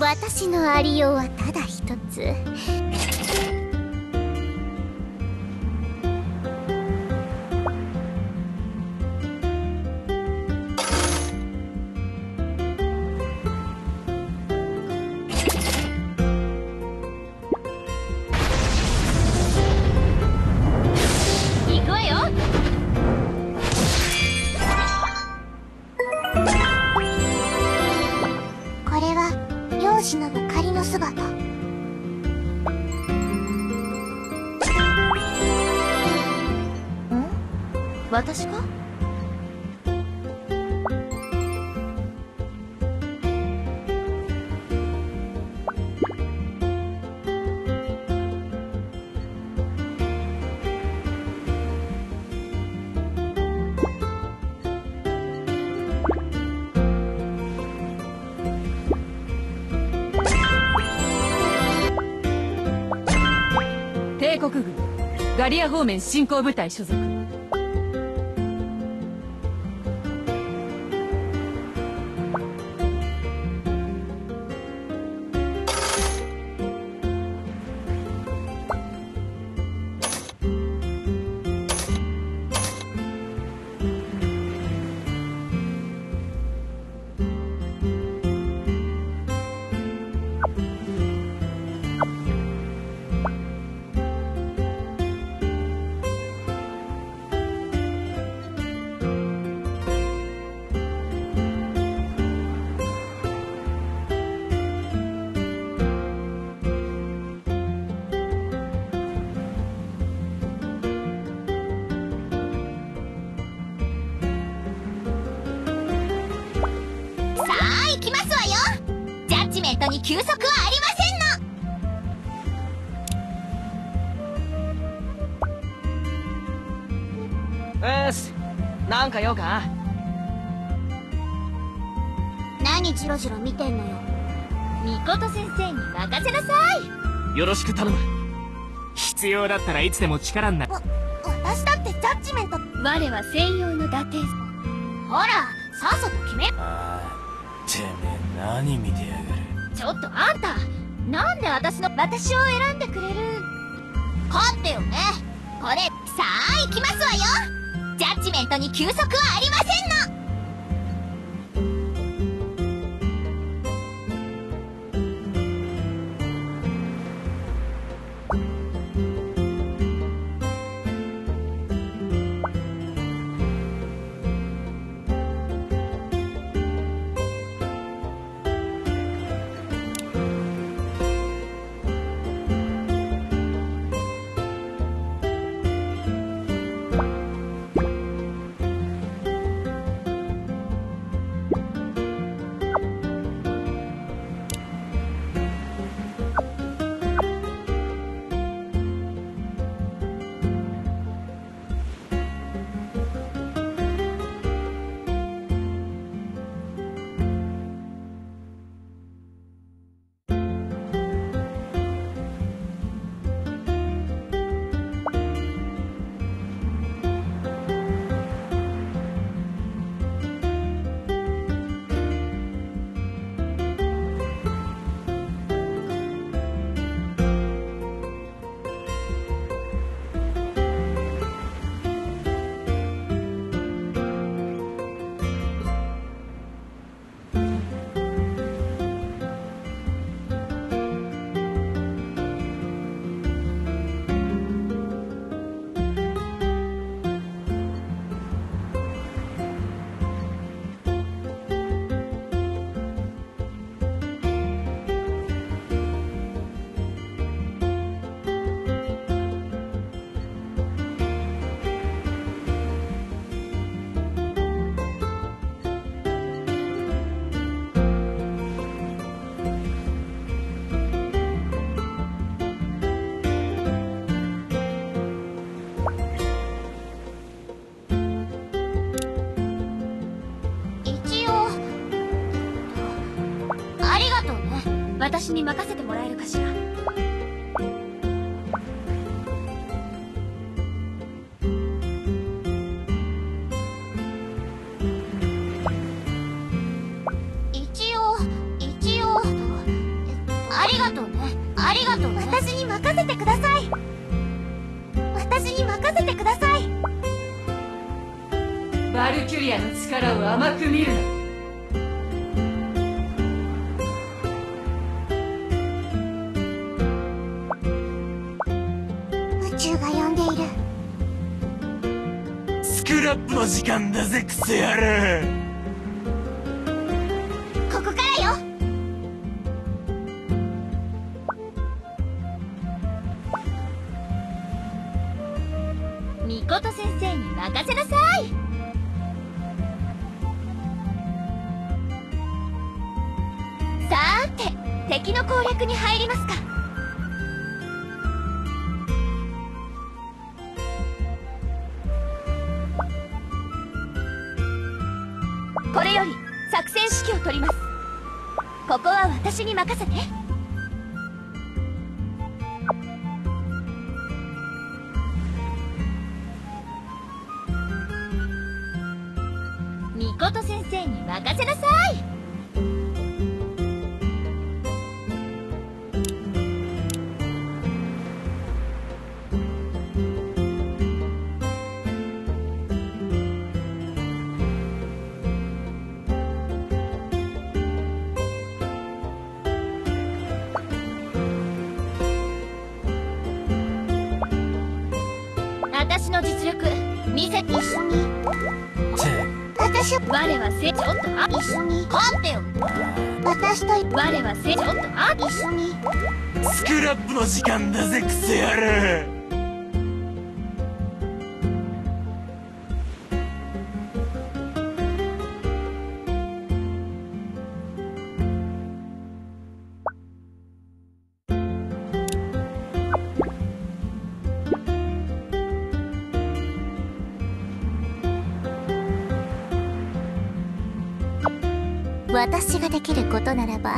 私のありようはただ一つ。私が？帝国軍ガリア方面進行部隊所属。に休息はありまよし。なんか用か？何ジロジロ見てんのよ。みこと先生に任せなさい。よろしく頼む。必要だったらいつでも力になる。わ私だってジャッジメント。我は専用の打点。ほらさっさと決めああてめえ何見てやがるちょっとあんたなんで私の私を選んでくれる？勝ってよね。これさあ行きますわよ。ジャッジメントに休息はありませんの。私に任せてもらえるかしら？一応一応。どね。私に任せてください。私に任せてください。バルキュリアの力を甘く見るな宙が呼んでいる。スクラップの時間だぜクソ野郎。ここからよ。みこと先生に任せなさい。さーて敵の攻略に入りますか私に任せて。みこと先生に任せなさい。私の実力見せて一緒に。私我はせちょっとあ一緒に。勝ってよ。私と我はせちょっとあ一緒に。スクラップの時間だぜクソ野郎私ができることならば